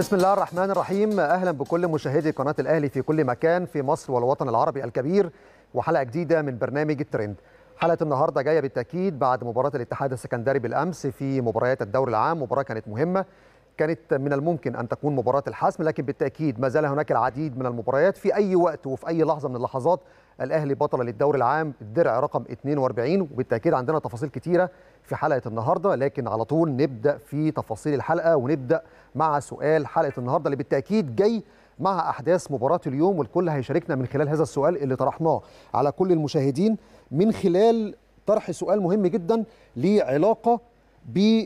بسم الله الرحمن الرحيم. أهلا بكل مشاهدي قناة الأهلي في كل مكان في مصر والوطن العربي الكبير وحلقة جديدة من برنامج الترند. حلقة النهارده جاية بالتأكيد بعد مباراة الاتحاد السكندري بالأمس في مباريات الدوري العام. مباراة كانت مهمة كانت من الممكن أن تكون مباراة الحسم لكن بالتأكيد ما زال هناك العديد من المباريات. في أي وقت وفي أي لحظة من اللحظات الأهلي بطل للدوري العام الدرع رقم 42 وبالتأكيد عندنا تفاصيل كتيرة في حلقة النهارده لكن على طول نبدأ في تفاصيل الحلقة ونبدأ مع سؤال حلقة النهارده اللي بالتأكيد جاي مع أحداث مباراة اليوم والكل هيشاركنا من خلال هذا السؤال اللي طرحناه. على كل المشاهدين من خلال طرح سؤال مهم جدا ليه علاقه ب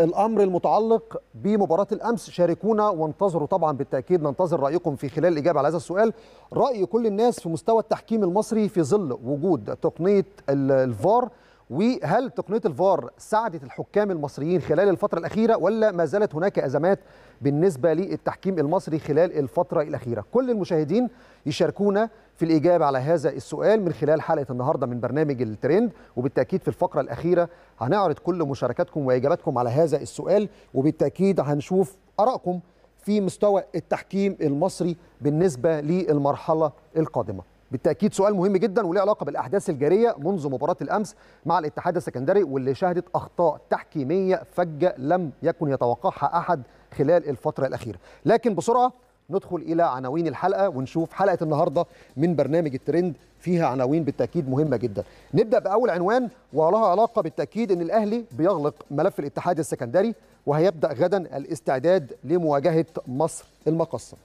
الأمر المتعلق بمباراة الأمس. شاركونا وانتظروا طبعا بالتأكيد ننتظر رأيكم في خلال الإجابة على هذا السؤال. رأي كل الناس في مستوى التحكيم المصري في ظل وجود تقنية الفار. وهل تقنية الفار ساعدت الحكام المصريين خلال الفترة الأخيرة ولا ما زالت هناك أزمات بالنسبة للتحكيم المصري خلال الفترة الأخيرة؟ كل المشاهدين يشاركونا في الإجابة على هذا السؤال من خلال حلقة النهارده من برنامج الترند وبالتأكيد في الفقرة الأخيرة هنعرض كل مشاركاتكم وإجاباتكم على هذا السؤال وبالتأكيد هنشوف آرائكم في مستوى التحكيم المصري بالنسبة للمرحلة القادمة. بالتأكيد سؤال مهم جدا وله علاقة بالأحداث الجارية منذ مباراة الأمس مع الاتحاد السكندري واللي شهدت أخطاء تحكيمية فجه لم يكن يتوقعها أحد خلال الفترة الأخيرة. لكن بسرعة ندخل إلى عناوين الحلقة ونشوف حلقة النهارده من برنامج الترند فيها عناوين بالتأكيد مهمة جدا. نبدأ بأول عنوان ولها علاقة بالتأكيد إن الأهلي بيغلق ملف الاتحاد السكندري وهيبدأ غدا الاستعداد لمواجهة مصر المقصة.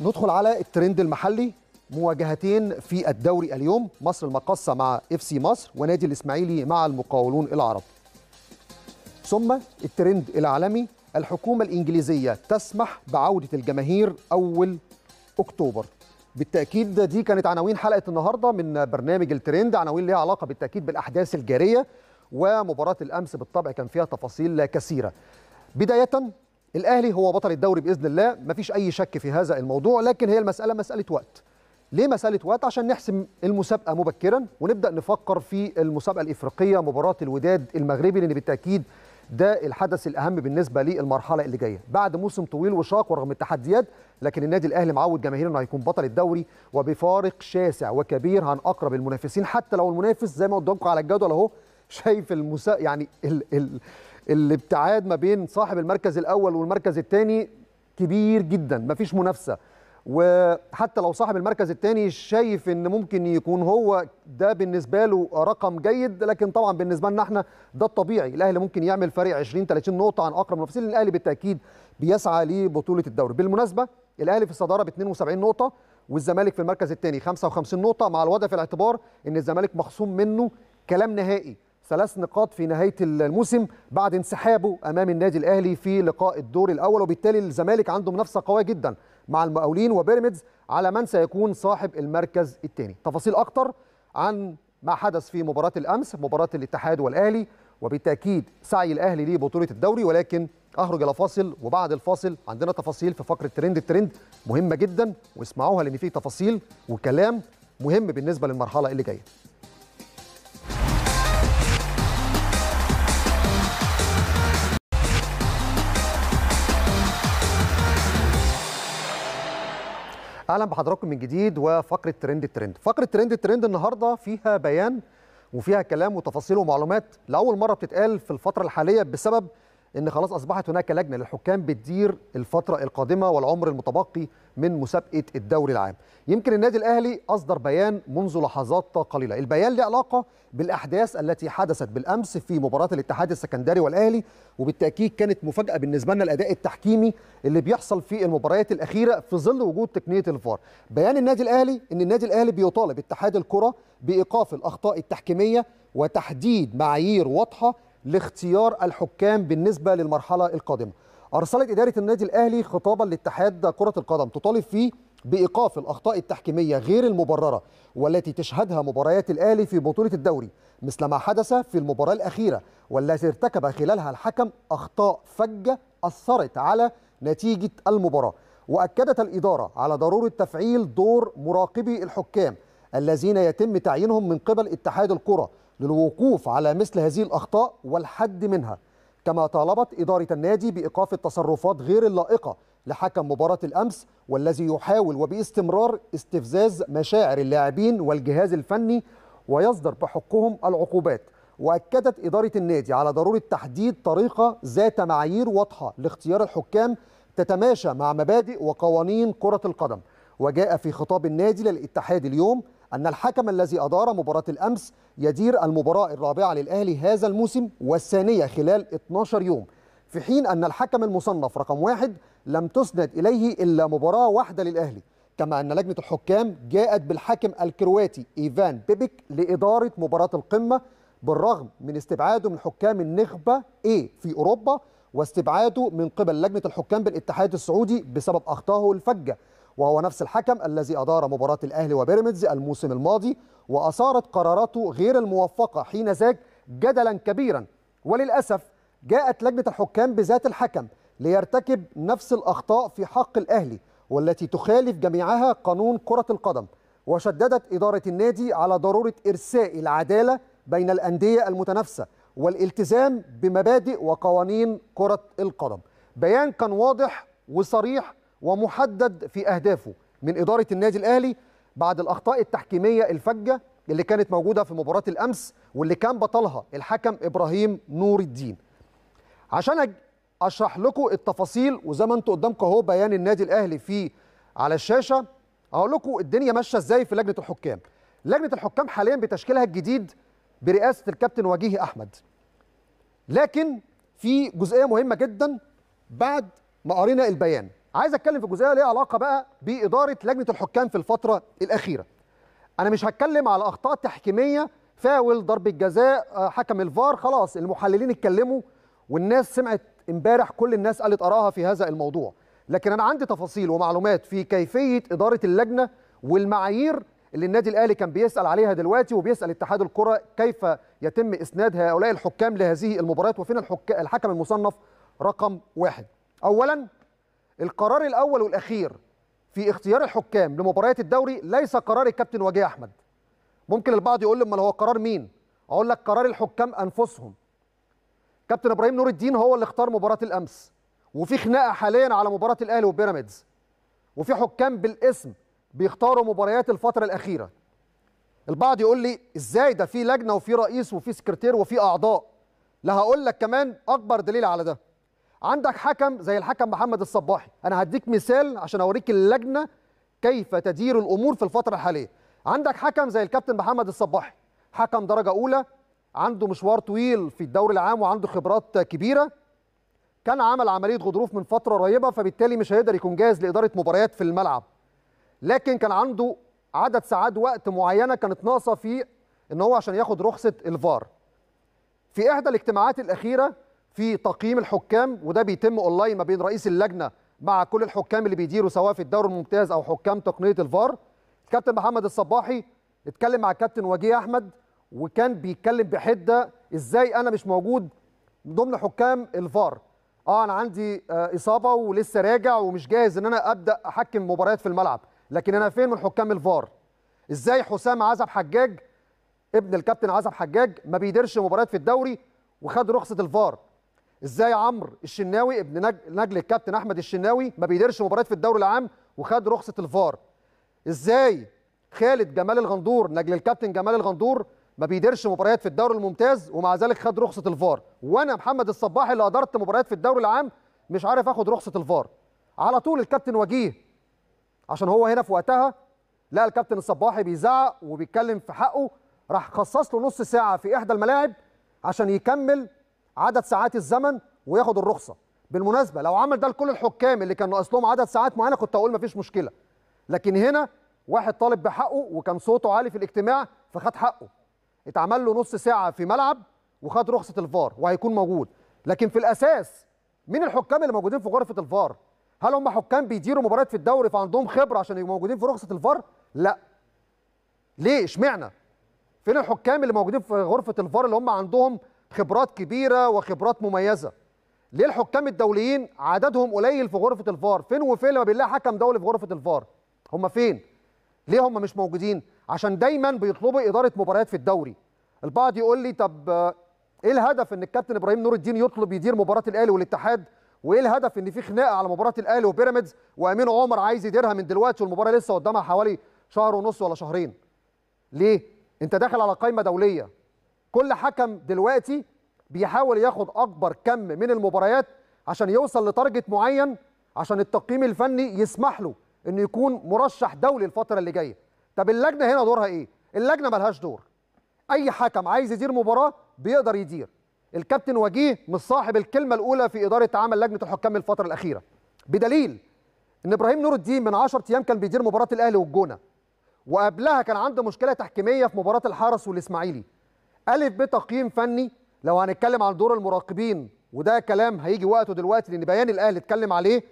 ندخل على الترند المحلي مواجهتين في الدوري اليوم مصر المقصة مع إف سي مصر ونادي الإسماعيلي مع المقاولون العرب. ثم الترند العالمي الحكومة الإنجليزية تسمح بعودة الجماهير أول أكتوبر. بالتأكيد دي كانت عناوين حلقة النهاردة من برنامج الترند عناوين لها علاقة بالتأكيد بالأحداث الجارية ومباراة الأمس بالطبع كان فيها تفاصيل كثيرة. بداية الأهلي هو بطل الدوري بإذن الله مفيش أي شك في هذا الموضوع لكن هي المسألة مسألة وقت. ليه مسألة وقت؟ عشان نحسم المسابقة مبكرا ونبدأ نفكر في المسابقة الإفريقية مباراة الوداد المغربي لأن بالتأكيد ده الحدث الأهم بالنسبة للمرحلة اللي جاية بعد موسم طويل وشاق ورغم التحديات لكن النادي الأهلي معود جماهيره إنه هيكون بطل الدوري وبفارق شاسع وكبير عن أقرب المنافسين حتى لو المنافس زي ما قدامكم على الجدول أهو شايف المسا يعني ال... ال... الابتعاد ما بين صاحب المركز الأول والمركز الثاني كبير جدا مفيش منافسة وحتى لو صاحب المركز الثاني شايف إن ممكن يكون هو ده بالنسبة له رقم جيد لكن طبعا بالنسبة لنا إحنا ده الطبيعي. الأهلي ممكن يعمل فرق 20 30 نقطة عن أقرب منافسين. الأهلي بالتأكيد بيسعى لبطولة الدوري. بالمناسبة الأهلي في الصدارة ب 72 نقطة والزمالك في المركز الثاني 55 نقطة. مع الوضع في الاعتبار إن الزمالك مخصوم منه كلام نهائي. ثلاث نقاط في نهاية الموسم بعد انسحابه أمام النادي الأهلي في لقاء الدور الأول وبالتالي الزمالك عنده منافسة قوية جدا. مع المقاولين وبيراميدز على من سيكون صاحب المركز الثاني تفاصيل أكتر عن ما حدث في مباراة الأمس مباراة الاتحاد والأهلي وبالتأكيد سعي الأهلي لبطولة الدوري ولكن اخرج إلى فاصل وبعد الفاصل عندنا تفاصيل في فقرة ترند الترند مهمة جدا واسمعوها لأن في تفاصيل وكلام مهم بالنسبة للمرحلة اللي جاية. أهلا بحضراتكم من جديد وفقرة ترند الترند فقرة ترند الترند النهارده فيها بيان وفيها كلام وتفاصيل ومعلومات لأول مرة بتتقال في الفترة الحالية بسبب إن خلاص أصبحت هناك لجنة للحكام بتدير الفترة القادمة والعمر المتبقي من مسابقة الدوري العام. يمكن النادي الأهلي أصدر بيان منذ لحظات قليلة. البيان له علاقة بالأحداث التي حدثت بالأمس في مباراة الاتحاد السكندري والأهلي وبالتأكيد كانت مفاجأة بالنسبة لنا الأداء التحكيمي اللي بيحصل في المباريات الأخيرة في ظل وجود تقنية الفار. بيان النادي الأهلي إن النادي الأهلي بيطالب اتحاد الكرة بإيقاف الأخطاء التحكيمية وتحديد معايير واضحة لاختيار الحكام بالنسبة للمرحلة القادمة. أرسلت إدارة النادي الأهلي خطابا لاتحاد كرة القدم تطالب فيه بإيقاف الأخطاء التحكيمية غير المبررة والتي تشهدها مباريات الأهلي في بطولة الدوري مثل ما حدث في المباراة الأخيرة والتي ارتكب خلالها الحكم أخطاء فجة أثرت على نتيجة المباراة. وأكدت الإدارة على ضرورة تفعيل دور مراقبي الحكام الذين يتم تعيينهم من قبل اتحاد الكرة للوقوف على مثل هذه الأخطاء والحد منها كما طالبت إدارة النادي بإيقاف التصرفات غير اللائقة لحكم مباراة الأمس والذي يحاول وباستمرار استفزاز مشاعر اللاعبين والجهاز الفني ويصدر بحقهم العقوبات. وأكدت إدارة النادي على ضرورة تحديد طريقة ذات معايير واضحة لاختيار الحكام تتماشى مع مبادئ وقوانين كرة القدم. وجاء في خطاب النادي للاتحاد اليوم أن الحكم الذي أدار مباراة الأمس يدير المباراة الرابعة للأهلي هذا الموسم والثانية خلال 12 يوم في حين أن الحكم المصنف رقم واحد لم تسند إليه إلا مباراة واحدة للأهلي كما أن لجنة الحكام جاءت بالحكم الكرواتي إيفان بيبك لإدارة مباراة القمة بالرغم من استبعاده من حكام النخبة A في أوروبا واستبعاده من قبل لجنة الحكام بالاتحاد السعودي بسبب أخطائه الفجة. وهو نفس الحكم الذي أدار مباراة الأهلي وبيراميدز الموسم الماضي وأثارت قراراته غير الموفقة حين ذاك جدلا كبيرا. وللأسف جاءت لجنة الحكام بذات الحكم ليرتكب نفس الأخطاء في حق الأهلي والتي تخالف جميعها قانون كرة القدم. وشددت إدارة النادي على ضرورة إرساء العدالة بين الأندية المتنافسة والالتزام بمبادئ وقوانين كرة القدم. بيان كان واضح وصريح ومحدد في أهدافه من إدارة النادي الأهلي بعد الأخطاء التحكيمية الفجة اللي كانت موجودة في مباراة الأمس واللي كان بطلها الحكم إبراهيم نور الدين. عشان أشرح لكم التفاصيل وزي ما أنتم قدامكم أهو بيان النادي الأهلي في على الشاشة أقول لكم الدنيا ماشية إزاي في لجنة الحكام. لجنة الحكام حاليا بتشكيلها الجديد برئاسة الكابتن وجيه أحمد. لكن في جزئية مهمة جدا بعد ما قرينا البيان. عايز اتكلم في جزئية ليها علاقة بقى بإدارة لجنة الحكام في الفترة الأخيرة. أنا مش هتكلم على أخطاء تحكيمية فاول ضربة جزاء حكم الفار خلاص المحللين اتكلموا والناس سمعت امبارح كل الناس قالت أراها في هذا الموضوع. لكن أنا عندي تفاصيل ومعلومات في كيفية إدارة اللجنة والمعايير اللي النادي الأهلي كان بيسأل عليها دلوقتي وبيسأل اتحاد الكرة كيف يتم إسناد هؤلاء الحكام لهذه المباريات وفين الحك... الحكم المصنف رقم واحد. اولا القرار الأول والأخير في اختيار الحكام لمباريات الدوري ليس قرار الكابتن وجيه أحمد. ممكن البعض يقول لي أمال هو قرار مين؟ أقول لك قرار الحكام أنفسهم. كابتن إبراهيم نور الدين هو اللي اختار مباراة الأمس وفي خناقة حاليا على مباراة الأهلي وبيراميدز وفي حكام بالاسم بيختاروا مباريات الفترة الأخيرة. البعض يقول لي إزاي؟ ده في لجنة وفي رئيس وفي سكرتير وفي أعضاء. لا هقول لك كمان أكبر دليل على ده. عندك حكم زي الحكم محمد الصباحي. أنا هديك مثال عشان أوريك اللجنة كيف تدير الأمور في الفترة الحالية. عندك حكم زي الكابتن محمد الصباحي. حكم درجة أولى عنده مشوار طويل في الدوري العام وعنده خبرات كبيرة. كان عمل عملية غضروف من فترة قريبة فبالتالي مش هيقدر يكون جاهز لإدارة مباريات في الملعب. لكن كان عنده عدد ساعات وقت معينة كانت ناقصة في إن هو عشان ياخد رخصة الفار. في إحدى الاجتماعات الأخيرة في تقييم الحكام وده بيتم أونلاين ما بين رئيس اللجنة مع كل الحكام اللي بيديروا سواء في الدوري الممتاز أو حكام تقنية الفار. الكابتن محمد الصباحي اتكلم مع الكابتن وجيه أحمد وكان بيتكلم بحدة إزاي أنا مش موجود ضمن حكام الفار. آه أنا عندي آه إصابة ولسه راجع ومش جاهز إن أنا أبدأ أحكم مباريات في الملعب لكن أنا فين من حكام الفار؟ إزاي حسام عزب حجاج ابن الكابتن عزب حجاج ما بيديرش مباريات في الدوري وخد رخصة الفار؟ إزاي عمرو الشناوي ابن نج... نجل الكابتن أحمد الشناوي ما بيديرش مباريات في الدوري العام وخد رخصة الفار؟ إزاي خالد جمال الغندور نجل الكابتن جمال الغندور ما بيديرش مباريات في الدوري الممتاز ومع ذلك خد رخصة الفار؟ وأنا محمد الصباحي اللي أدرت مباريات في الدوري العام مش عارف آخد رخصة الفار. على طول الكابتن وجيه. عشان هو هنا في وقتها لا الكابتن الصباحي بيزعق وبيتكلم في حقه راح خصص له نص ساعة في إحدى الملاعب عشان يكمل عدد ساعات الزمن وياخد الرخصة. بالمناسبة لو عمل ده لكل الحكام اللي كان ناقص لهم عدد ساعات معينة كنت أقول مفيش مشكلة. لكن هنا واحد طالب بحقه وكان صوته عالي في الاجتماع فخد حقه. اتعمل له نص ساعة في ملعب وخد رخصة الفار وهيكون موجود. لكن في الأساس مين الحكام اللي موجودين في غرفة الفار؟ هل هم حكام بيديروا مباريات في الدوري فعندهم خبرة عشان يبقوا موجودين في رخصة الفار؟ لا. ليه؟ اشمعنى؟ فين الحكام اللي موجودين في غرفة الفار اللي هم عندهم خبرات كبيرة وخبرات مميزة. ليه الحكام الدوليين عددهم قليل في غرفة الفار؟ فين وفين لما بنلاقي حكم دولي في غرفة الفار؟ هم فين؟ ليه هم مش موجودين؟ عشان دايما بيطلبوا إدارة مباريات في الدوري. البعض يقول لي طب إيه الهدف إن الكابتن إبراهيم نور الدين يطلب يدير مباراة الأهلي والاتحاد؟ وإيه الهدف إن في خناقة على مباراة الأهلي وبيراميدز؟ وأمين عمر عايز يديرها من دلوقتي والمباراة لسه قدامها حوالي شهر ونص ولا شهرين. ليه؟ أنت داخل على قائمه دولية. كل حكم دلوقتي بيحاول ياخد أكبر كم من المباريات عشان يوصل لتارجت معين عشان التقييم الفني يسمح له إنه يكون مرشح دولي الفترة اللي جاية. طب اللجنة هنا دورها إيه؟ اللجنة ملهاش دور. أي حكم عايز يدير مباراة بيقدر يدير. الكابتن وجيه مش صاحب الكلمة الأولى في إدارة عمل لجنة الحكام الفترة الأخيرة. بدليل إن إبراهيم نور الدين من 10 أيام كان بيدير مباراة الأهلي والجونة وقبلها كان عنده مشكلة تحكيمية في مباراة الحرس والإسماعيلي. ألف بتقييم فني. لو هنتكلم عن دور المراقبين وده كلام هيجي وقته دلوقتي لأن بيان الأهلي اتكلم عليه.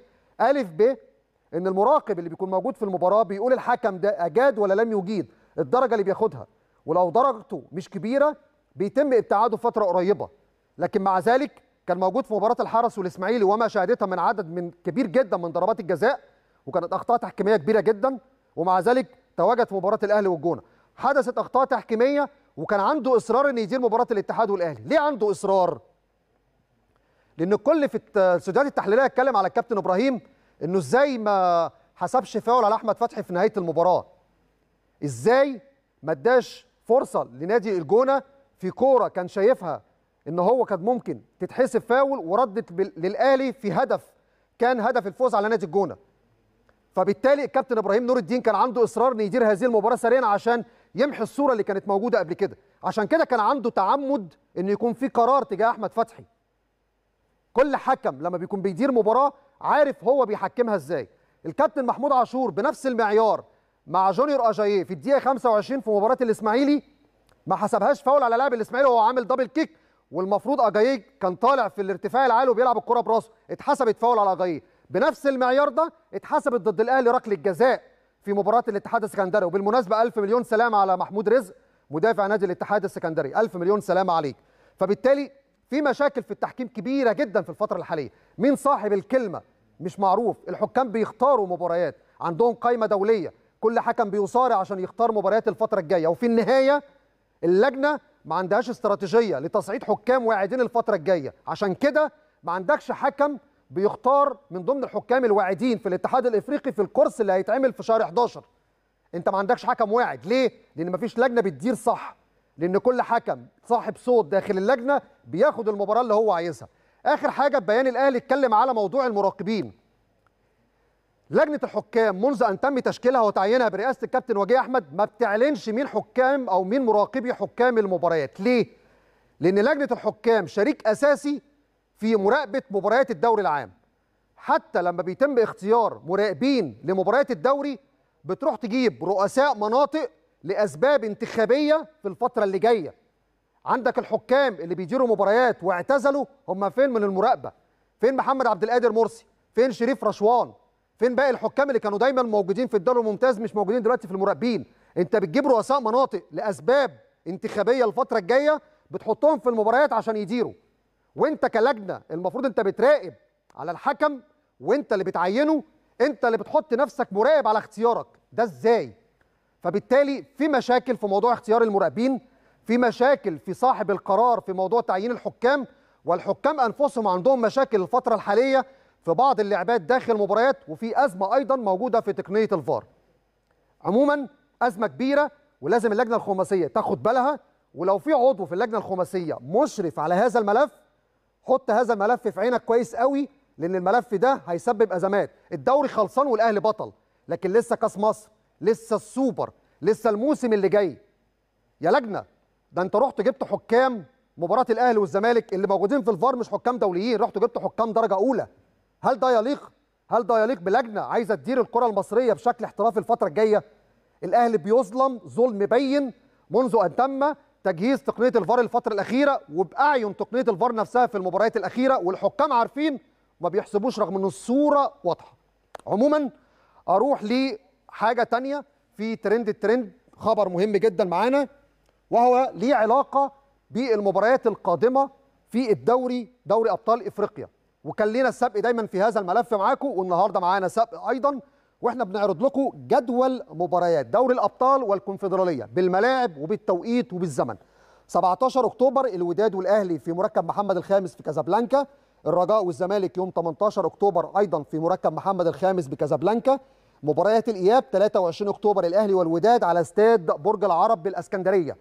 ألف ب إن المراقب اللي بيكون موجود في المباراة بيقول الحكم ده أجاد ولا لم يجيد؟ الدرجة اللي بياخدها. ولو درجته مش كبيرة بيتم ابتعاده فترة قريبة. لكن مع ذلك كان موجود في مباراة الحرس والإسماعيلي وما شهدتها من عدد من كبير جدا من ضربات الجزاء وكانت أخطاء تحكيمية كبيرة جدا. ومع ذلك تواجد في مباراة الأهلي والجونة. حدثت أخطاء تحكيمية وكان عنده إصرار إن يدير مباراة الاتحاد والأهلي. ليه عنده إصرار؟ لأن الكل في الاستوديوهات التحليلية اتكلم على الكابتن إبراهيم إنه إزاي ما حسبش فاول على أحمد فتحي في نهاية المباراة. إزاي ما اداش فرصة لنادي الجونة في كورة كان شايفها إن هو كان ممكن تتحسب فاول وردت للأهلي في هدف كان هدف الفوز على نادي الجونة. فبالتالي الكابتن إبراهيم نور الدين كان عنده إصرار ان يدير هذه المباراة سريعا عشان يمحي الصورة اللي كانت موجودة قبل كده. عشان كده كان عنده تعمد إن يكون في قرار تجاه أحمد فتحي. كل حكم لما بيكون بيدير مباراة عارف هو بيحكمها إزاي. الكابتن محمود عاشور بنفس المعيار مع جونيور أجاييه في الدقيقة 25 في مباراة الإسماعيلي ما حسبهاش فاول على لاعب الإسماعيلي وهو عامل double kick والمفروض أجاييه كان طالع في الارتفاع العالي وبيلعب الكرة برأسه. اتحسبت فاول على أجاييه. بنفس المعيار ده اتحسبت ضد الأهلي ركلة جزاء. في مباراة الاتحاد السكندري. وبالمناسبة ألف مليون سلامه على محمود رزق مدافع نادي الاتحاد السكندري. ألف مليون سلامه عليك. فبالتالي في مشاكل في التحكيم كبيرة جدا في الفترة الحالية. مين صاحب الكلمة؟ مش معروف. الحكام بيختاروا مباريات. عندهم قائمه دولية. كل حكم بيصارع عشان يختار مباريات الفترة الجاية. وفي النهاية اللجنة ما عندهاش استراتيجية لتصعيد حكام واعدين الفترة الجاية. عشان كده ما عندكش حكم بيختار من ضمن الحكام الواعدين في الاتحاد الإفريقي في الكورس اللي هيتعمل في شهر 11 انت ما عندكش حكم واعد. ليه؟ لأن ما فيش لجنة بتدير صح. لأن كل حكم صاحب صوت داخل اللجنة بياخد المباراة اللي هو عايزها. آخر حاجة بيان الأهلي اتكلم على موضوع المراقبين. لجنة الحكام منذ أن تم تشكيلها وتعيينها برئاسة الكابتن وجيه أحمد ما بتعلنش مين حكام أو مين مراقبي حكام المباريات. ليه؟ لأن لجنة الحكام شريك أساسي في مراقبة مباريات الدوري العام. حتى لما بيتم اختيار مراقبين لمباريات الدوري بتروح تجيب رؤساء مناطق لأسباب انتخابية في الفترة اللي جاية. عندك الحكام اللي بيديروا مباريات واعتزلوا هم فين من المراقبة؟ فين محمد عبد القادر مرسي؟ فين شريف رشوان؟ فين باقي الحكام اللي كانوا دايما موجودين في الدوري الممتاز مش موجودين دلوقتي في المراقبين؟ انت بتجيب رؤساء مناطق لأسباب انتخابية الفترة الجاية بتحطهم في المباريات عشان يديروا. وانت كلجنة المفروض انت بتراقب على الحكم وانت اللي بتعينه انت اللي بتحط نفسك مراقب على اختيارك. ده إزاي؟ فبالتالي في مشاكل في موضوع اختيار المراقبين في مشاكل في صاحب القرار في موضوع تعيين الحكام والحكام أنفسهم عندهم مشاكل الفترة الحالية في بعض اللعبات داخل المباريات وفي أزمة أيضا موجودة في تقنية الفار. عموما أزمة كبيرة ولازم اللجنة الخماسية تاخد بالها ولو في عضو في اللجنة الخماسية مشرف على هذا الملف حط هذا الملف في عينك كويس قوي لأن الملف ده هيسبب أزمات. الدوري خلصان والأهلي بطل لكن لسه كأس مصر لسه السوبر لسه الموسم اللي جاي. يا لجنة ده أنت رحت جبت حكام مباراة الأهلي والزمالك اللي موجودين في الفار مش حكام دوليين رحت جبت حكام درجة أولى. هل ده يليق؟ هل ده يليق بلجنة عايزة تدير الكرة المصرية بشكل احترافي الفترة الجاية؟ الأهلي بيظلم ظلم بين منذ أن تم تجهيز تقنية الفار الفترة الأخيرة وبأعين تقنية الفار نفسها في المباريات الأخيرة والحكام عارفين ما بيحسبوش رغم إن الصورة واضحة. عموما أروح لحاجة تانية في ترند الترند خبر مهم جدا معانا وهو ليه علاقة بالمباريات القادمة في الدوري دوري أبطال إفريقيا. وكان لنا السبق دايما في هذا الملف معاكم والنهاردة معانا سبق أيضا وإحنا بنعرض لكم جدول مباريات دوري الأبطال والكونفدرالية بالملاعب وبالتوقيت وبالزمن. 17 أكتوبر الوداد والأهلي في مركب محمد الخامس في كازابلانكا. الرجاء والزمالك يوم 18 أكتوبر أيضا في مركب محمد الخامس بكازابلانكا. مباريات الإياب 23 أكتوبر الأهلي والوداد على استاد برج العرب بالإسكندرية.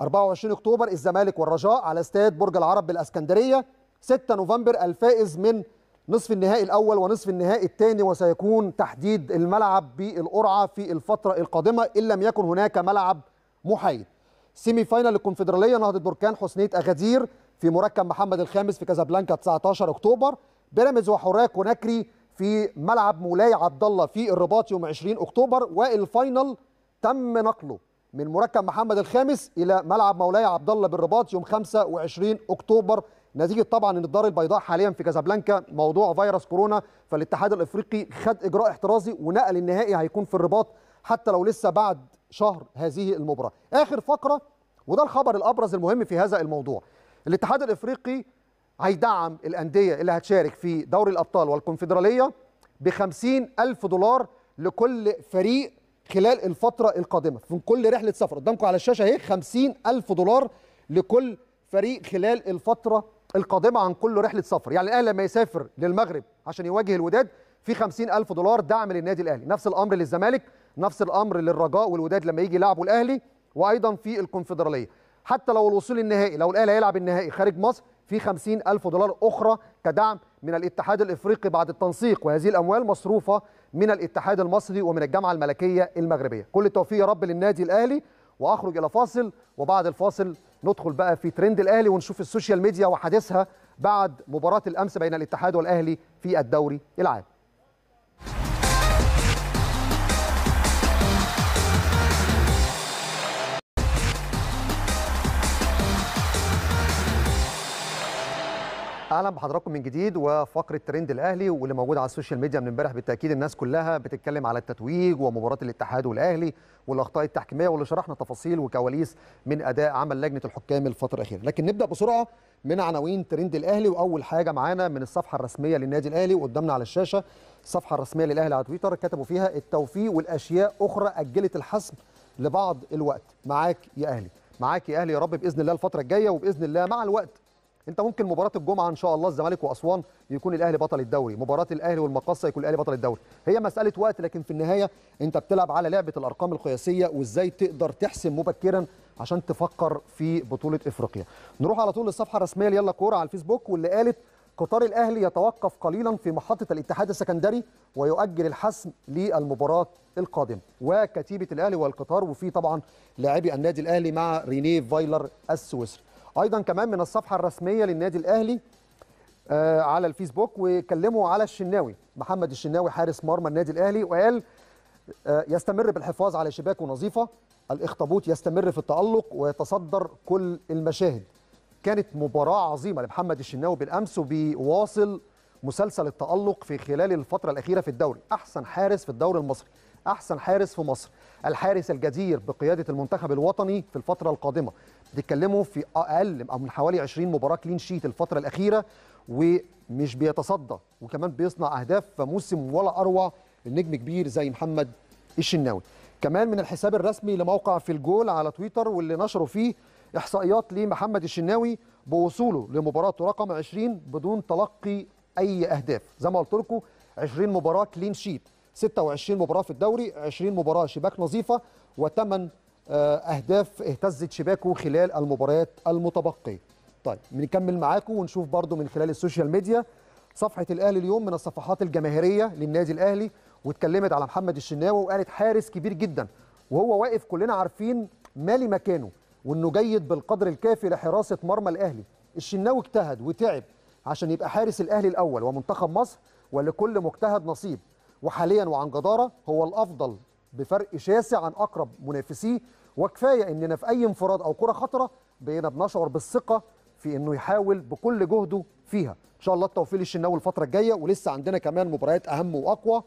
24 أكتوبر الزمالك والرجاء على استاد برج العرب بالإسكندرية. 6 نوفمبر الفائز من نصف النهائي الأول ونصف النهائي الثاني وسيكون تحديد الملعب بالقرعة في الفترة القادمة إن لم يكن هناك ملعب محايد. semi final الكونفدرالية نهضة بركان حسنيه أغادير في مركب محمد الخامس في كازابلانكا 19 أكتوبر. بيراميدز وحوريا كوناكري في ملعب مولاي عبد الله في الرباط يوم 20 أكتوبر. وال final تم نقله من مركب محمد الخامس إلى ملعب مولاي عبد الله بالرباط يوم 25 أكتوبر. نتيجة طبعا إن الدار البيضاء حاليا في كازابلانكا موضوع فيروس كورونا فالاتحاد الأفريقي خد إجراء احترازي ونقل النهائي هيكون في الرباط حتى لو لسه بعد شهر هذه المباراة. آخر فقرة وده الخبر الأبرز المهم في هذا الموضوع. الاتحاد الأفريقي هيدعم الأندية اللي هتشارك في دوري الأبطال والكونفدرالية ب ألف دولار لكل فريق خلال الفترة القادمة. في كل رحلة سفر قدامكم على الشاشة أهي 50 ألف دولار لكل فريق خلال الفترة القادمة عن كل رحلة سفر. يعني الأهلي لما يسافر للمغرب عشان يواجه الوداد في 50 ألف دولار دعم للنادي الأهلي. نفس الأمر للزمالك نفس الأمر للرجاء والوداد لما يجي يلعبوا الأهلي وأيضا في الكونفدرالية. حتى لو الوصول النهائي لو الأهلي هيلعب النهائي خارج مصر في 50 ألف دولار أخرى كدعم من الاتحاد الإفريقي بعد التنسيق. وهذه الأموال مصروفة من الاتحاد المصري ومن الجامعة الملكية المغربية. كل التوفيق يا رب للنادي الأهلي. وأخرج إلى فاصل وبعد الفاصل ندخل بقى في ترند الأهلي ونشوف ال social media وحديثها بعد مباراة الأمس بين الاتحاد والأهلي في الدوري العام. أهلا بحضراتكم من جديد وفقرة ترند الاهلي واللي موجود على ال social media من امبارح بالتأكيد الناس كلها بتتكلم على التتويج ومباراة الاتحاد والاهلي والأخطاء التحكيمية واللي شرحنا تفاصيل وكواليس من أداء عمل لجنة الحكام الفترة الأخيرة. لكن نبدأ بسرعة من عناوين ترند الاهلي وأول حاجة معانا من الصفحة الرسمية للنادي الاهلي وقدامنا على الشاشة. الصفحة الرسمية للأهلي على تويتر كتبوا فيها التوفيق والأشياء أخرى أجلت الحسم لبعض الوقت. معاك يا أهلي. معاك يا أهلي يا رب بإذن الله الفترة الجاية وبإذن الله مع الوقت انت ممكن مباراة الجمعة ان شاء الله الزمالك وأسوان يكون الأهلي بطل الدوري. مباراة الأهلي والمقصه يكون الأهلي بطل الدوري. هي مسألة وقت لكن في النهاية انت بتلعب على لعبة الأرقام القياسية وازاي تقدر تحسم مبكرا عشان تفكر في بطولة إفريقيا. نروح على طول للصفحة الرسمية ليلا كورة على الفيسبوك واللي قالت قطار الأهلي يتوقف قليلا في محطة الاتحاد السكندري ويؤجل الحسم للمباراة القادمة. وكتيبة الأهلي والقطار وفي طبعا لاعبي النادي الأهلي مع رينيه فايلر السويسري. أيضا كمان من الصفحة الرسمية للنادي الأهلي آه على الفيسبوك وكلموا على الشناوي محمد الشناوي حارس مرمى النادي الأهلي وقال آه يستمر بالحفاظ على شباكه نظيفه الإخطبوط يستمر في التألق ويتصدر كل المشاهد. كانت مباراة عظيمة لمحمد الشناوي بالأمس وبيواصل مسلسل التألق في خلال الفترة الأخيرة في الدوري. أحسن حارس في الدوري المصري أحسن حارس في مصر. الحارس الجدير بقيادة المنتخب الوطني في الفترة القادمة. تتكلموا في أقل أو من حوالي 20 مباراة كلين شيت الفترة الأخيرة ومش بيتصدى وكمان بيصنع أهداف فموسم ولا أروع النجم كبير زي محمد الشناوي. كمان من الحساب الرسمي لموقع في الجول على تويتر واللي نشروا فيه إحصائيات لمحمد الشناوي بوصوله لمباراته رقم 20 بدون تلقي أي أهداف. زي ما قلت لكم 20 مباراة clean sheet 26 مباراة في الدوري 20 مباراة شباك نظيفة و8 آه، أهداف اهتزت شباكه خلال المباريات المتبقية. طيب بنكمل معاكم ونشوف برضو من خلال ال social media صفحة الأهلي اليوم من الصفحات الجماهيرية للنادي الأهلي واتكلمت على محمد الشناوي وقالت حارس كبير جدا وهو واقف كلنا عارفين مالي مكانه وإنه جيد بالقدر الكافي لحراسة مرمى الأهلي. الشناوي اجتهد وتعب عشان يبقى حارس الأهلي الأول ومنتخب مصر ولكل مجتهد نصيب. وحاليا وعن جدارة هو الأفضل بفرق شاسع عن أقرب منافسيه وكفاية إننا في أي انفراد أو كرة خطرة بقينا بنشعر بالثقة في إنه يحاول بكل جهده فيها. إن شاء الله التوفيق للشناوي الفترة الجاية ولسه عندنا كمان مباريات أهم وأقوى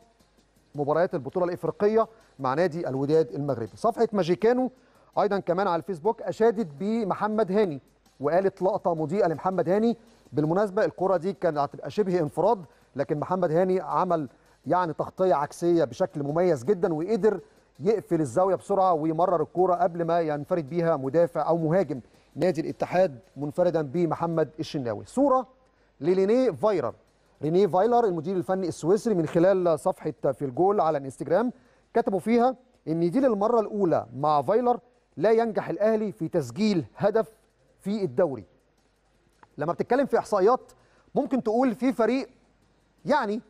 مباريات البطولة الإفريقية مع نادي الوداد المغربي. صفحة ماجيكانو أيضا كمان على الفيسبوك أشادت بمحمد هاني وقالت لقطة مضيئة لمحمد هاني بالمناسبة الكرة دي كانت هتبقى شبه انفراد لكن محمد هاني عمل يعني تغطية عكسية بشكل مميز جدا وقدر يقفل الزاوية بسرعة ويمرر الكورة قبل ما ينفرد بيها مدافع أو مهاجم. نادي الاتحاد منفردا بمحمد الشناوي. صورة لرينيه فايلر. رينيه فايلر المدير الفني السويسري من خلال صفحة في الجول على الانستجرام كتبوا فيها إن دي للمرة الأولى مع فايلر لا ينجح الأهلي في تسجيل هدف في الدوري. لما بتتكلم في إحصائيات ممكن تقول في فريق يعني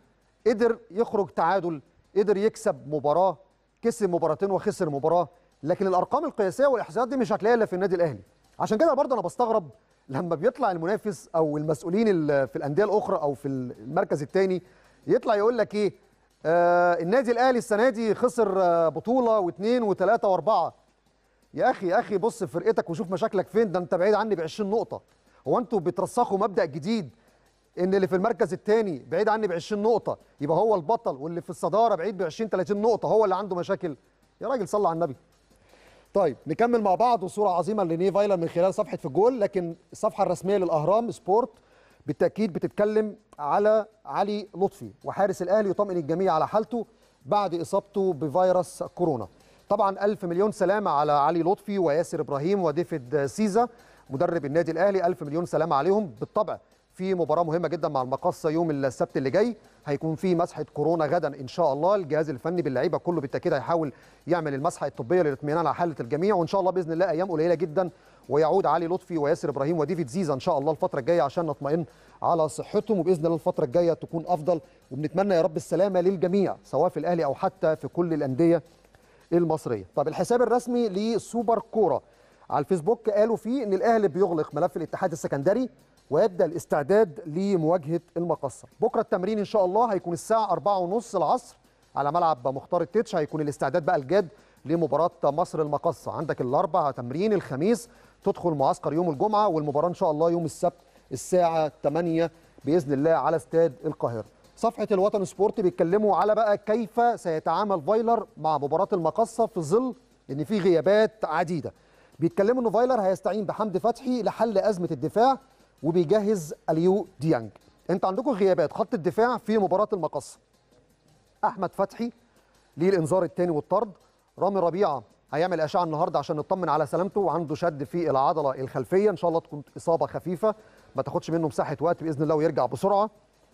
قدر يخرج تعادل قدر يكسب مباراة كسب مباراتين وخسر مباراة. لكن الأرقام القياسية والاحصائيات دي مش هتلاقيها إلا في النادي الأهلي. عشان كده برضه أنا بستغرب لما بيطلع المنافس أو المسؤولين في الأندية الأخرى أو في المركز الثاني يطلع يقول لك إيه؟ آه النادي الأهلي السنة دي خسر آه بطولة واثنين وثلاثه وأربعة. يا أخي يا أخي بص فرقتك وشوف مشاكلك فين ده أنت بعيد عني ب 20 نقطة. هو أنتوا بترسخوا مبدأ جديد إن اللي في المركز الثاني بعيد عني ب 20 نقطة يبقى هو البطل واللي في الصدارة بعيد ب 20 30 نقطة هو اللي عنده مشاكل. يا راجل صلى على النبي. طيب نكمل مع بعض وصوره عظيمة لرينيه فايلر من خلال صفحة في الجول لكن الصفحة الرسمية للأهرام سبورت بالتأكيد بتتكلم على علي لطفي وحارس الأهلي يطمئن الجميع على حالته بعد إصابته بفيروس كورونا. طبعا ألف مليون سلامة على علي لطفي وياسر إبراهيم وديفيد سيزا مدرب النادي الأهلي ألف مليون سلامة عليهم بالطبع في مباراة مهمة جدا مع المقصة يوم السبت اللي جاي. هيكون في مسحة كورونا غدا إن شاء الله. الجهاز الفني باللعيبة كله بالتأكيد هيحاول يعمل المسحة الطبية للاطمئنان على حالة الجميع. وإن شاء الله بإذن الله أيام قليلة جدا. ويعود علي لطفي وياسر إبراهيم وديفيد زيزا إن شاء الله الفترة الجاية عشان نطمئن على صحتهم. وبإذن الله الفترة الجاية تكون أفضل. وبنتمنى يا رب السلامة للجميع سواء في الأهلي أو حتى في كل الأندية المصرية. طب الحساب الرسمي لسوبر كورة على الفيسبوك قالوا فيه إن الأهلي بيغلق ملف الاتحاد السكندري. ويبدأ الاستعداد لمواجهة المقصة. بكرة التمرين إن شاء الله هيكون الساعة 4:30 العصر على ملعب مختار التتش. هيكون الاستعداد بقى الجاد لمباراة مصر المقصة. عندك الأربع تمرين الخميس تدخل معسكر يوم الجمعة والمباراة إن شاء الله يوم السبت الساعة 8 بإذن الله على استاد القاهرة. صفحة الوطن سبورت بيتكلموا على بقى كيف سيتعامل فايلر مع مباراة المقصة في ظل إن في غيابات عديدة. بيتكلموا إن فايلر هيستعين بحمدي فتحي لحل أزمة الدفاع وبيجهز اليو ديانج. انت عندكم غيابات. خط الدفاع في مباراة المقصه أحمد فتحي ليه الانذار الثاني والطرد. رامي ربيعة هيعمل أشعة النهارده عشان نطمن على سلامته وعنده شد في العضلة الخلفية. إن شاء الله تكون إصابة خفيفة. ما تاخدش منه مساحة وقت بإذن الله ويرجع بسرعة.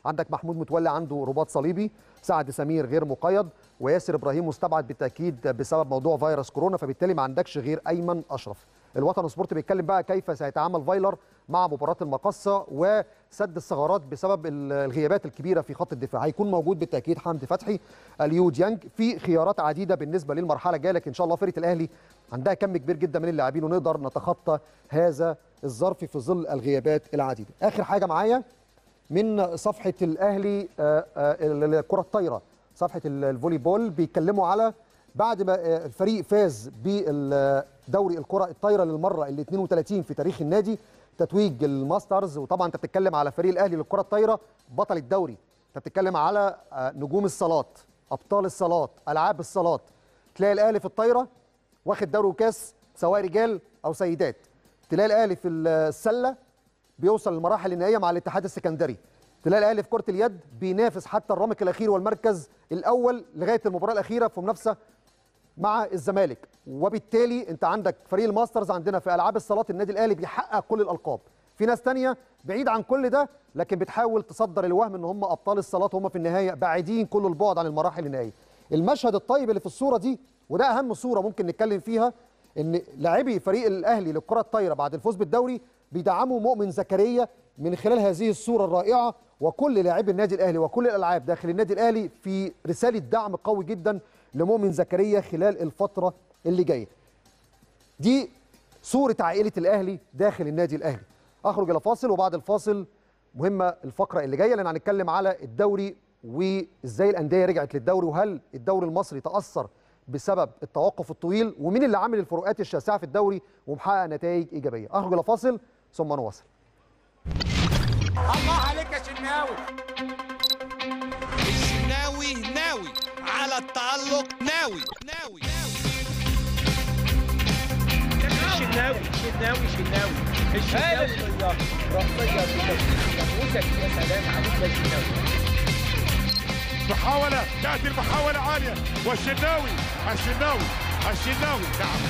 عندك محمود متولي عنده رباط صليبي. سعد سمير غير مقيد. وياسر إبراهيم مستبعد بالتأكيد بسبب موضوع فيروس كورونا فبالتالي ما عندكش غير أيمن أشرف. الوطن سبورت بيتكلم بقى كيف سيتعامل فايلر مع مباراة المقصه وسد الثغرات بسبب الغيابات الكبيرة في خط الدفاع. هيكون موجود بالتأكيد حمدي فتحي اليو ديانج في خيارات عديدة بالنسبة للمرحلة الجاية لكن إن شاء الله فرقة الأهلي عندها كم كبير جدا من اللاعبين ونقدر نتخطى هذا الظرف في ظل الغيابات العديدة. آخر حاجة معايا من صفحة الأهلي الكرة الطايرة. صفحة ال volleyball بيتكلموا على بعد ما الفريق فاز بدوري الكرة الطايرة للمرة ال 32 في تاريخ النادي تتويج ال masters. وطبعا أنت بتتكلم على فريق الأهلي للكرة الطايرة بطل الدوري. أنت بتتكلم على نجوم الصالات أبطال الصالات ألعاب الصالات. تلاقي الأهلي في الطايرة واخد دوري وكاس سواء رجال أو سيدات. تلاقي الأهلي في السلة بيوصل للمراحل النهائية مع الاتحاد السكندري. تلاقي الأهلي في كرة اليد بينافس حتى الرامق الأخير والمركز الأول لغاية المباراة الأخيرة في منافسة مع الزمالك. وبالتالي انت عندك فريق ال masters عندنا في ألعاب الصالات النادي الأهلي بيحقق كل الألقاب. في ناس تانية بعيد عن كل ده لكن بتحاول تصدر الوهم إن هم أبطال الصالات وهم في النهاية بعيدين كل البعد عن المراحل النهائية. المشهد الطيب اللي في الصورة دي وده أهم صورة ممكن نتكلم فيها إن لاعبي فريق الأهلي للكرة الطايرة بعد الفوز بالدوري بيدعموا مؤمن زكريا من خلال هذه الصورة الرائعة. وكل لاعبي النادي الأهلي وكل الألعاب داخل النادي الأهلي في رسالة دعم قوي جدا لمؤمن زكريا خلال الفترة اللي جاية. دي صورة عائلة الأهلي داخل النادي الأهلي. أخرج إلى فاصل وبعد الفاصل مهمة الفقرة اللي جاية لأن هنتكلم على الدوري وإزاي الأندية رجعت للدوري وهل الدوري المصري تأثر بسبب التوقف الطويل ومين اللي عامل الفروقات الشاسعة في الدوري ومحقق نتائج إيجابية. أخرج إلى فاصل ثم نواصل. الله عليك يا شناوي على التألق ناوي. ناوي. شناوي شناوي شناوي الشناوي رأسية يا سلام عليك يا شناوي محاولة. تأتي المحاولة عالية. والشناوي. الشناوي. الشناوي. نعم.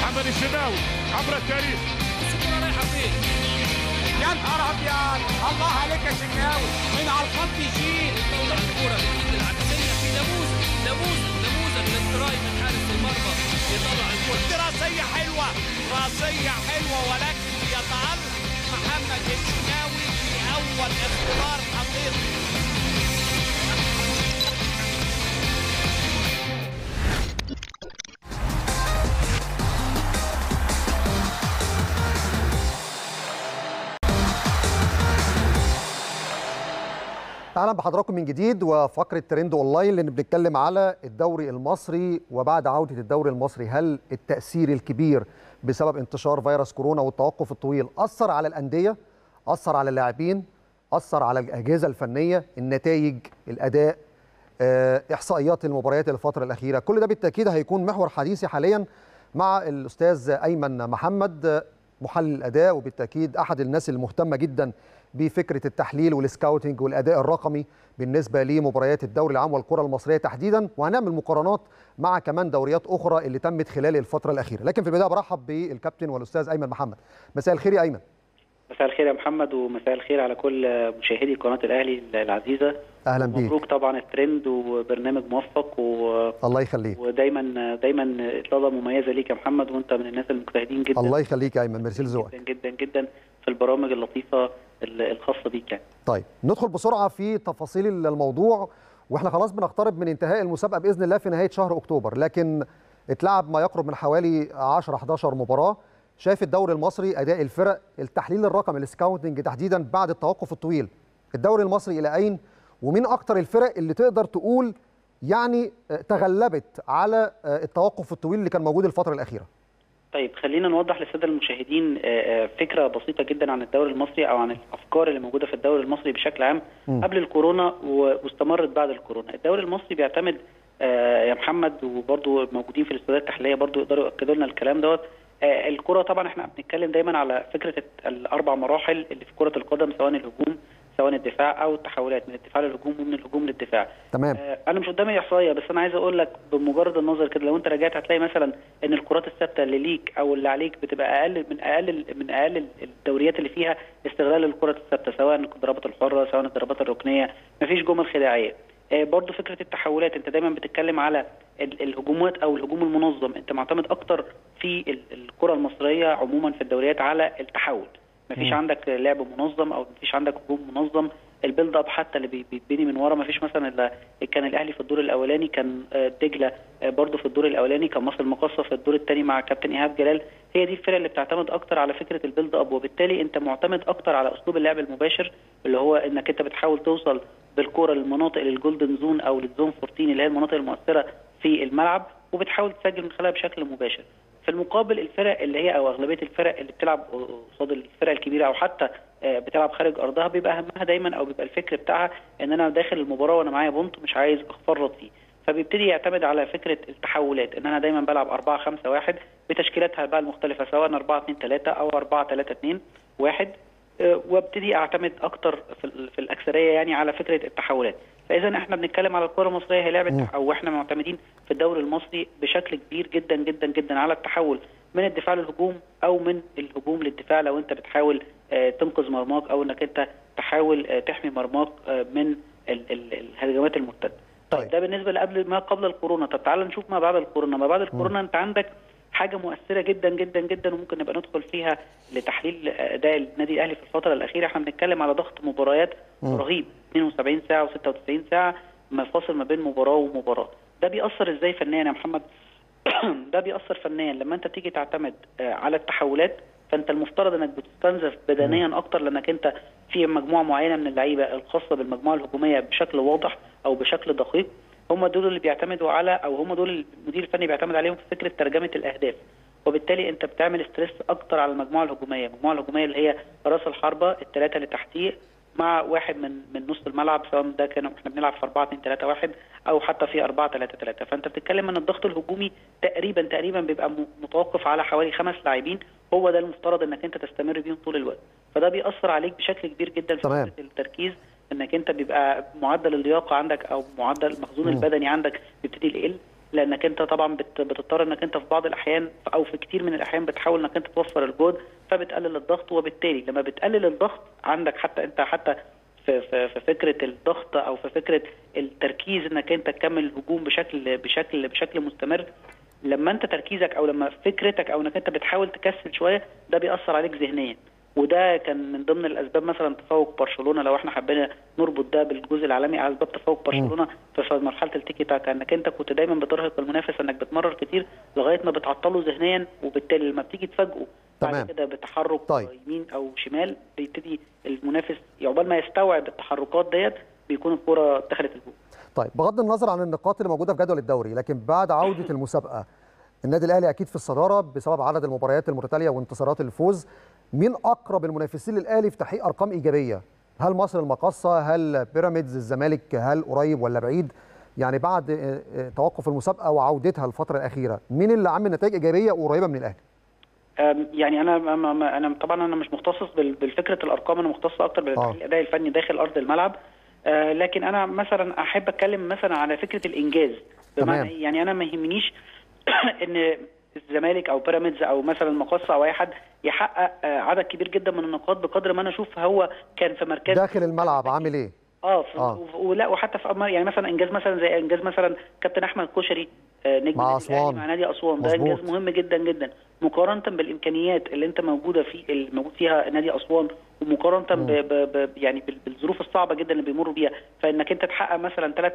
محمد الشناوي. عبر التاريخ. فين يا نهار أبيض. الله عليك يا شناوي. من على الخط يشيل الكوره بتجيب نموذج نموذج للتراي من حارس المرمى. يطلع دي راسية حلوة. راسية حلوة ولكن يتألق محمد الشناوي في أول اختبار حقيقي. أهلا بحضراتكم من جديد وفقرة trend online اللي بنتكلم على الدوري المصري وبعد عودة الدوري المصري هل التأثير الكبير بسبب انتشار فيروس كورونا والتوقف الطويل أثر على الأندية؟ أثر على اللاعبين؟ أثر على الأجهزة الفنية؟ النتائج؟ الأداء؟ آه، إحصائيات المباريات الفترة الأخيرة؟ كل ده بالتأكيد هيكون محور حديثي حاليا مع الأستاذ أيمن محمد محلل الأداء وبالتأكيد أحد الناس المهتمة جدا بفكرة التحليل والسكاوتنج والأداء الرقمي بالنسبة لمباريات الدوري العام والكرة المصرية تحديدا وهنعمل مقارنات مع كمان دوريات أخرى اللي تمت خلال الفترة الأخيرة. لكن في البداية برحب بالكابتن والأستاذ أيمن محمد. مساء الخير يا أيمن. مساء الخير يا محمد ومساء الخير على كل مشاهدي قناة الأهلي العزيزة. أهلا بيك. مبروك طبعا الترند وبرنامج موفق و... الله يخليك. ودايما دايما إطلالة مميزة ليك يا محمد وأنت من الناس المجتهدين جدا. الله يخليك يا أيمن. ميرسي لذوقك. جدا جدا جدا في البرامج اللطيفة ال- الخاصة بيك يعني. طيب ندخل بسرعة في تفاصيل الموضوع وإحنا خلاص بنقترب من انتهاء المسابقة بإذن الله في نهاية شهر أكتوبر لكن اتلعب ما يقرب من حوالي 10 11 مباراة. شايف الدوري المصري أداء الفرق التحليل الرقمي السكاوتنج تحديدا بعد التوقف الطويل. الدوري المصري إلى أين؟ ومين أكتر الفرق اللي تقدر تقول يعني تغلبت على آه، التوقف الطويل اللي كان موجود الفترة الأخيرة؟ طيب خلينا نوضح للسادة المشاهدين آه، آه، فكرة بسيطة جدا عن الدوري المصري أو عن الأفكار اللي موجودة في الدوري المصري بشكل عام. قبل الكورونا واستمرت بعد الكورونا الدوري المصري بيعتمد آه، يا محمد وبرضو موجودين في الاستوديوهات التحليلية برضو يقدروا ياكدوا لنا الكلام دوت الكرة طبعا إحنا بنتكلم دايما على فكرة الأربع مراحل اللي في كرة القدم سواء الهجوم سواء الدفاع أو التحولات من الدفاع للهجوم ومن الهجوم للدفاع. تمام. آه، أنا مش قدامي إحصائية بس أنا عايز أقول لك بمجرد النظر كده لو أنت رجعت هتلاقي مثلا إن الكرات الثابتة اللي ليك أو اللي عليك بتبقى أقل من أقل من أقل الدوريات اللي فيها استغلال الكرات الثابتة سواء الضربات الحرة سواء الضربات الركنية. مفيش جمل خداعية. آه، برضو فكرة التحولات أنت دايما بتتكلم على ال- الهجومات أو الهجوم المنظم. أنت معتمد أكتر في ال- الكرة المصرية عموما في الدوريات على التحول. مفيش. عندك لعب منظم أو مفيش عندك هجوم منظم. ال build up حتى اللي بي- بيتبني من ورا مفيش مثلا إلا كان الأهلي في الدور الأولاني كان آه، دجلة آه، برضه في الدور الأولاني كان مصر المقاصة في الدور الثاني مع كابتن إيهاب جلال. هي دي الفرق اللي بتعتمد أكتر على فكرة ال build up وبالتالي أنت معتمد أكتر على أسلوب اللعب المباشر اللي هو إنك أنت بتحاول توصل بالكرة للمناطق لل golden zone أو لل zone 14 اللي هي المناطق المؤثرة في الملعب وبتحاول تسجل من خلالها بشكل مباشر. في المقابل الفرق اللي هي أو أغلبية الفرق اللي بتلعب قصاد الفرق الكبيرة أو حتى آه، بتلعب خارج أرضها بيبقى همها دايما أو بيبقى الفكر بتاعها إن أنا داخل المباراة وأنا معايا point مش عايز افرط فيه. فبيبتدي يعتمد على فكرة التحولات إن أنا دايما بلعب 4 5 1 بتشكيلاتها بقى المختلفة سواء 4 2 3 أو 4 3 2 1 آه، وأبتدي أعتمد أكتر في, في الأكثرية يعني على فكرة التحولات. فاذا إحنا بنتكلم على الكرة المصرية هي لعبة مم. تح- أو إحنا معتمدين في الدوري المصري بشكل كبير جدا جدا جدا على التحول من الدفاع للهجوم أو من الهجوم للدفاع لو انت بتحاول آه، تنقذ مرماك أو انك انت تحاول آه، تحمي مرماك آه، من ال- ال- الهجمات المرتدة. طيب. طيب ده بالنسبة لقبل ما قبل الكورونا طب تعال نشوف ما بعد الكورونا ما بعد الكورونا انت عندك حاجة مؤثرة جدا جدا جدا وممكن نبقى ندخل فيها لتحليل أداء النادي الأهلي في الفترة الأخيرة. إحنا بنتكلم على ضغط مباريات. رهيب 72 ساعة و96 ساعة ما فاصل ما بين مباراة ومباراة. ده بيأثر إزاي فنيا يا محمد؟ ده بيأثر فنيا. لما أنت تيجي تعتمد آه، على التحولات فأنت المفترض إنك بتستنزف بدنيا أكتر لأنك أنت في مجموعة معينة من اللعيبة الخاصة بالمجموعة الهجومية بشكل واضح أو بشكل دقيق. هم دول اللي بيعتمدوا على أو هم دول المدير الفني بيعتمد عليهم في فكرة ترجمة الأهداف. وبالتالي أنت بتعمل ستريس أكتر على المجموعة الهجومية، المجموعة الهجومية اللي هي راس الحربة الثلاثه اللي تحتيه مع واحد من من نص الملعب سواء ده كان إحنا بنلعب في 4 2 3 1 أو حتى في 4 3 3 فأنت بتتكلم إن الضغط الهجومي تقريبا تقريبا بيبقى متوقف على حوالي خمس لاعبين. هو ده المفترض إنك أنت تستمر بيهم طول الوقت. فده بيأثر عليك بشكل كبير جدا في تمام. التركيز. إنك أنت بيبقى معدل اللياقة عندك أو معدل المخزون. البدني عندك بيبتدي يقل لأنك أنت طبعا بت- بتضطر إنك أنت في بعض الأحيان أو في كتير من الأحيان بتحاول إنك أنت توفر الجهد فبتقلل الضغط وبالتالي لما بتقلل الضغط عندك حتى أنت حتى في في في فكرة الضغط أو في فكرة التركيز إنك أنت تكمل الهجوم بشكل بشكل بشكل مستمر لما أنت تركيزك أو لما فكرتك أو إنك أنت بتحاول تكسل شوية ده بيأثر عليك ذهنيا وده كان من ضمن الأسباب مثلا تفوق برشلونة لو إحنا حبينا نربط ده بالجزء العالمي على أسباب تفوق برشلونة في مرحلة التيكي تاكا إنك أنت كنت دايما بترهق المنافس إنك بتمرر كتير لغاية ما بتعطله ذهنيا وبالتالي لما بتيجي تفاجئه تمام. بعد كده بتحرك طيب. يمين أو شمال بيبتدي المنافس عقبال ما يستوعب التحركات ديت بيكون الكرة دخلت الجول طيب بغض النظر عن النقاط اللي موجودة في جدول الدوري لكن بعد عودة المسابقة النادي الأهلي أكيد في الصدارة بسبب عدد المباريات المتتالية وانتصارات الفوز مين أقرب المنافسين للأهلي في تحقيق أرقام إيجابية؟ هل مصر المقاصة؟ هل بيراميدز الزمالك؟ هل قريب ولا بعيد؟ يعني بعد آه، آه، توقف المسابقة وعودتها الفترة الأخيرة مين اللي عامل نتائج إيجابية وقريبة من الأهلي؟ يعني أنا أنا طبعا أنا مش مختصص بال- بالفكرة الأرقام أنا مختص أكتر بالتحليل الاداء الفني داخل أرض الملعب. آه، لكن أنا مثلا أحب أتكلم مثلا على فكرة الإنجاز. بمعنى تمام. إيه؟ يعني أنا ما يهمنيش إن الزمالك أو بيراميدز أو مثلا المقصه أو أي حد يحقق آه، عدد كبير جدا من النقاط بقدر ما أنا أشوف هو كان في مركز داخل الملعب عامل إيه آه, آه. ولا وحتى في يعني مثلا إنجاز مثلا زي إنجاز مثلا كابتن أحمد الكشري نجم مع. مع نادي أسوان ده. إنجاز مهم جدا جدا مقارنة بالإمكانيات اللي أنت موجودة في الموجود فيها نادي أسوان ومقارنة ب ب ب يعني بال- بالظروف الصعبة جدا اللي بيمروا بيها فإنك أنت تحقق مثلا ثلاث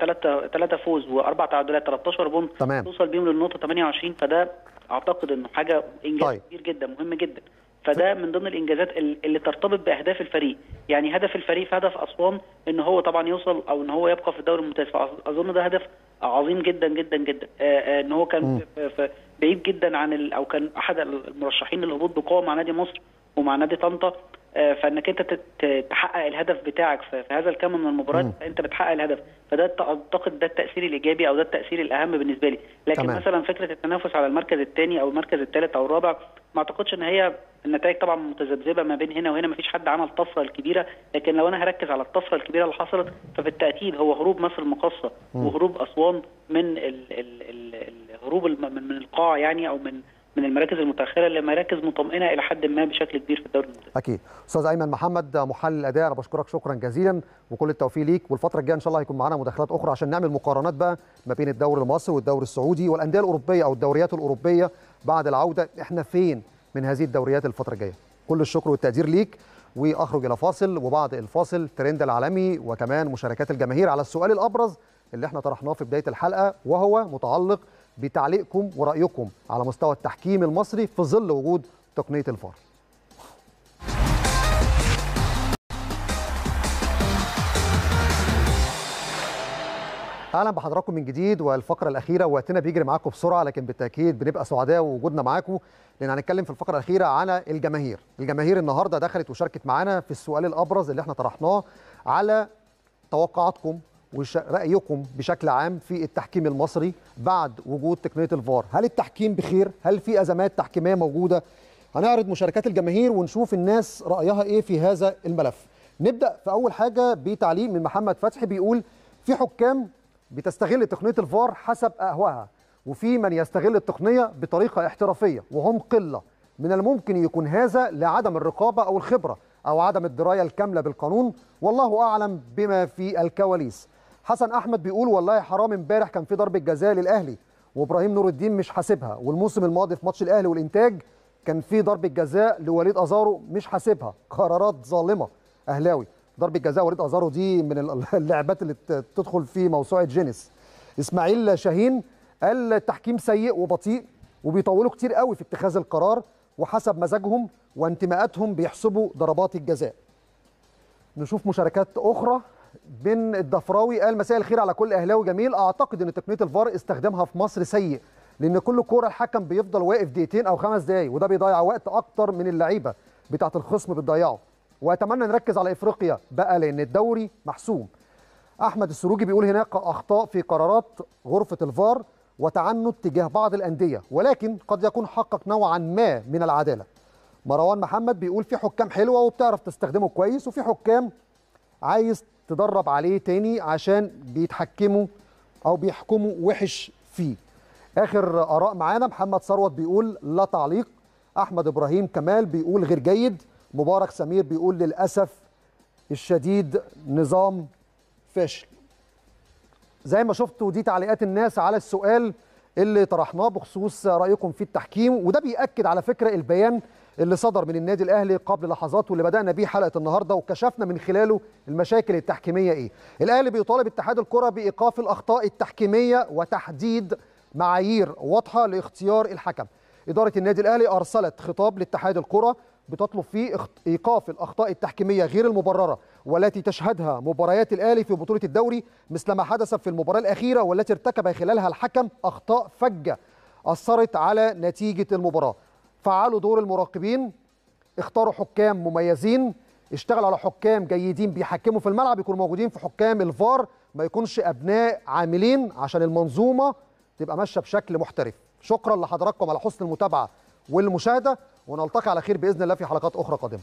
ثلاث ثلاثة فوز وأربع تعادلات 13 بونت تمام. توصل بيهم للنقطة 28 فده أعتقد إنه حاجة إنجاز طيب. كبير جدا مهم جدا فده من ضمن الإنجازات ال- اللي ترتبط بأهداف الفريق يعني هدف الفريق في هدف أسوان إن هو طبعا يوصل أو إن هو يبقى في الدوري الممتاز فاظن ده هدف عظيم جدا جدا جدا. آه، آه، إن هو كان بعيد جدا عن أو كان أحد المرشحين للهبوط بقوه مع نادي مصر ومع نادي طنطا. فإنك أنت تحقق الهدف بتاعك في هذا الكم من المباريات أنت بتحقق الهدف. فده أعتقد ده التأثير الإيجابي أو ده التأثير الأهم بالنسبة لي. لكن تمام. مثلا فكرة التنافس على المركز الثاني أو المركز الثالث أو الرابع ما أعتقدش إن هي النتائج طبعا متذبذبة ما بين هنا وهنا. ما فيش حد عمل الطفره الكبيرة. لكن لو أنا هركز على الطفرة الكبيرة اللي حصلت فبالتاكيد هو هروب مصر المقاصة وهروب أسوان من ال ال ال الهروب من القاع يعني أو من من المراكز المتأخرة لمراكز مطمئنة إلى حد ما بشكل كبير في الدوري الممتاز أكيد. أستاذ أيمن محمد محلل الأداء أنا بشكرك شكرا جزيلا وكل التوفيق ليك والفترة الجاية إن شاء الله هيكون معانا مداخلات أخرى عشان نعمل مقارنات بقى ما بين الدوري المصري والدوري السعودي والأندية الأوروبية أو الدوريات الأوروبية بعد العودة. إحنا فين من هذه الدوريات الفترة الجاية؟ كل الشكر والتقدير ليك وأخرج إلى فاصل وبعد الفاصل ترند العالمي وكمان مشاركات الجماهير على السؤال الأبرز اللي إحنا طرحناه في بداية الحلقة وهو متعلق بتعليقكم ورأيكم على مستوى التحكيم المصري في ظل وجود تقنية الفار. أهلا بحضراتكم من جديد والفقرة الأخيرة وقتنا بيجري معاكم بسرعة لكن بالتأكيد بنبقى سعداء ووجودنا معاكم لأن هنتكلم في الفقرة الأخيرة على الجماهير. الجماهير النهارده دخلت وشاركت معانا في السؤال الأبرز اللي إحنا طرحناه على توقعاتكم ورايكم بشكل عام في التحكيم المصري بعد وجود تقنية الفار؟ هل التحكيم بخير؟ هل في أزمات تحكيمية موجودة؟ هنعرض مشاركات الجماهير ونشوف الناس رأيها إيه في هذا الملف. نبدأ في أول حاجة بتعليق من محمد فتحي بيقول في حكام بتستغل تقنية الفار حسب اهواها وفي من يستغل التقنية بطريقة احترافية وهم قلة. من الممكن يكون هذا لعدم الرقابة أو الخبرة أو عدم الدراية الكاملة بالقانون والله أعلم بما في الكواليس. حسن أحمد بيقول والله حرام امبارح كان في ضربة جزاء للأهلي وإبراهيم نور الدين مش حاسبها. والموسم الماضي في ماتش الأهلي والإنتاج كان في ضربة جزاء لوليد أزارو مش حاسبها. قرارات ظالمة أهلاوي. ضربة جزاء وليد أزارو دي من اللعبات اللي تدخل في موسوعة جينيس. إسماعيل شاهين قال التحكيم سيء وبطيء وبيطولوا كتير قوي في اتخاذ القرار وحسب مزاجهم وانتماءاتهم بيحسبوا ضربات الجزاء. نشوف مشاركات أخرى. بن الضفراوي قال مساء الخير على كل أهلاوي جميل. أعتقد إن تقنية الفار استخدامها في مصر سيء لأن كل كورة الحكم بيفضل واقف دقيقتين أو خمس دقايق وده بيضيع وقت أكتر من اللعيبة بتاعة الخصم بتضيعه. وأتمنى نركز على إفريقيا بقى لأن الدوري محسوم. أحمد السروجي بيقول هناك أخطاء في قرارات غرفة الفار وتعنت تجاه بعض الأندية ولكن قد يكون حقق نوعا ما من العدالة. مروان محمد بيقول في حكام حلوة وبتعرف تستخدمه كويس وفي حكام عايز تدرب عليه تاني عشان بيتحكموا أو بيحكموا وحش فيه. آخر آراء معانا محمد ثروت بيقول لا تعليق. أحمد إبراهيم كمال بيقول غير جيد. مبارك سمير بيقول للأسف الشديد نظام فاشل. زي ما شفتوا دي تعليقات الناس على السؤال اللي طرحناه بخصوص رأيكم في التحكيم. وده بيأكد على فكرة البيان اللي صدر من النادي الأهلي قبل لحظات واللي بدأنا بيه حلقة النهارده وكشفنا من خلاله المشاكل التحكيمية إيه. الأهلي بيطالب اتحاد الكرة بإيقاف الأخطاء التحكيمية وتحديد معايير واضحة لاختيار الحكم. إدارة النادي الأهلي أرسلت خطاب لاتحاد الكرة بتطلب فيه إيقاف الأخطاء التحكيمية غير المبررة والتي تشهدها مباريات الأهلي في بطولة الدوري مثل ما حدث في المباراة الأخيرة والتي ارتكب خلالها الحكم أخطاء فجة أثرت على نتيجة المباراة. فعلوا دور المراقبين اختاروا حكام مميزين اشتغلوا على حكام جيدين بيحكموا في الملعب يكونوا موجودين في حكام الفار ما يكونش أبناء عاملين عشان المنظومة تبقى ماشية بشكل محترف. شكرا لحضراتكم على حسن المتابعة والمشاهدة ونلتقي على خير بإذن الله في حلقات أخرى قادمة.